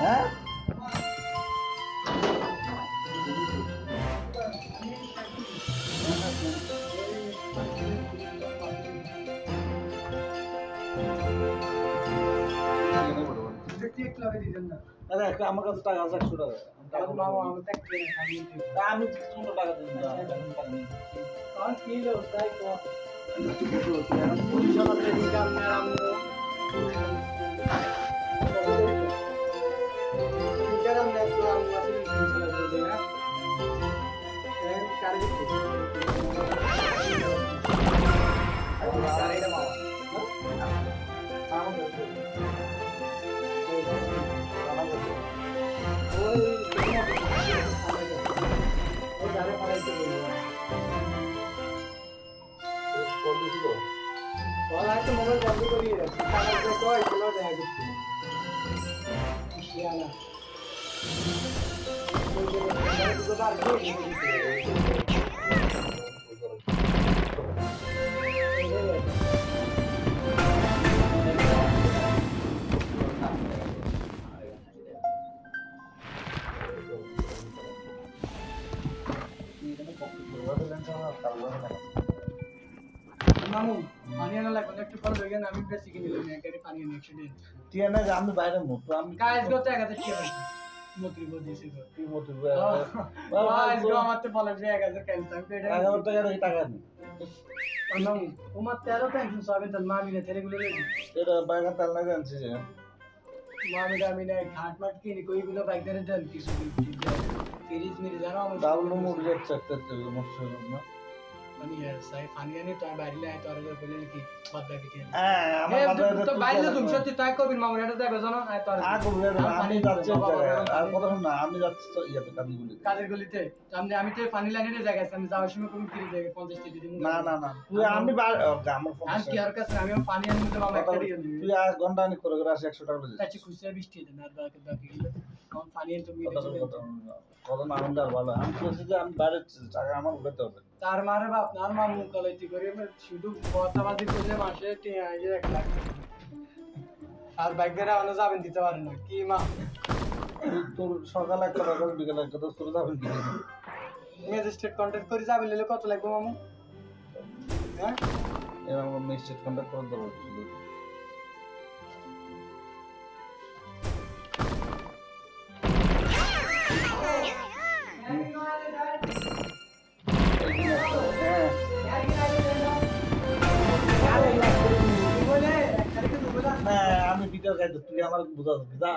হ্যাঁ? আরে একটা আমার কাছে টাকা আছে একশো টাকা। আমি টাকা দেবো। তা আমি কিছু টাকা দিই না, আমি এখন পারিনি। কল দিছি তো? মোবাইল বন্ধ করিয়ে রাখছি তারপরে কয় কোনো Diana. পানি আনা লাগবে একটু পরে দেখেন আমি বেশি কিনে নিলাম একেবারে পানি আনি একশো দিন তুই যে আমি বাইরে মুখ আমি কাজ করতে এক হাজার টাকা মন্ত্রী বদিয়েছে তো তুই মতো কাজ আমার তো বলে যে এক হাজার কেন থাকবে এটা এগারো টাকা টাকা নেই। তোমার তেরো টেনশন সবেন তার মামি না তেরে গুলো এটা বাইরে তেল না জানছি যে। মামি টামি না ঘাট মাট কিনে কইগুলো বাইক ধরে দেন কিছু তিরিশ মিনিট জানো আমি ডাবল মুখ যাচ্ছে একটা মশলা না? আমি যাচ্ছি এক জায়গায়। আর কথা শোন না আমি যাচ্ছি তো ইয়েতে কাজগুলি কাজের গলিতে আমি আমি তো পানি লাইনের জায়গায় আছি, আমি যাওয়ার সময় তুমি ফিরে যাবে পঞ্চাশ টাকা না না না তুই আমি আমার কি আর কাছে আমি পানি আনি তো মামা একটা তুই আর ঘণ্টা আনি করে করে আসি একশো টাকা খুশি বৃষ্টি দেন আর বাকি পানি আনি তুমি না হলে আর ভালো। আমি বলছি যে আমি বাইরে টাকা আমার উঠাতে হবে। তার মারে বাপ তার মামু কলাইতি করে? শুধু কথাবাদি করলে মাসে টিয়া আইয়ে এক লাখ। আর বাইকেরা অন্য যাবেন দিতে পারে না। কি মা? তোর সকালে একটা টাকা বিকেলে একটা তো তোর যাবেন কি? ম্যাজিস্ট্রেট কন্ট্যাক্ট করে যাবে নিলে কত লাগবে মামু? হ্যাঁ? এবার আমার মিস্টেট কন্ট্যাক্ট করে দেবো। তুই আমার বুঝা? যা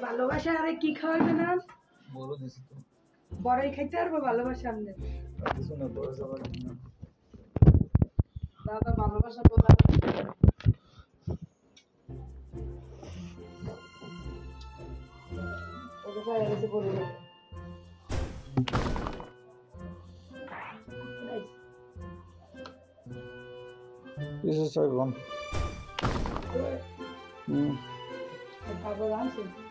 ভালোবাসা আরে কি খাওয়াবে না? বলো দিছি তো। বড়ই খাইতে পারব ভালোবাসা কিছু না বড় সবার দাদা ভালোবাসা ওকে পায়ে গেছে বলে হুম। খাবার আনছে। আর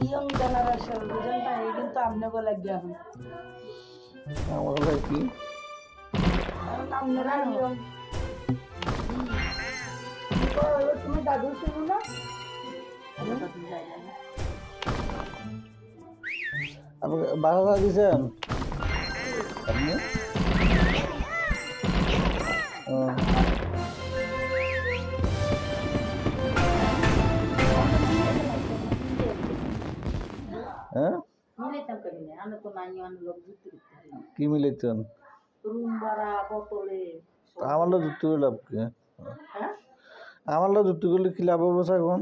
ইয়ং জেনারেশন বুঝেন না এই কিন্তু আপনাকে লাগিয়ে এখন আমার কি? আপনারা ইয়ং তুমি দাদু ছিল না? আপনি বাসা দিয়েছেন আপনি? না। কি মিলাইতেন? আমার করে লাভ কি হ্যাঁ? আমার লোক যুক্ত করলে কি লাভ হবে এখন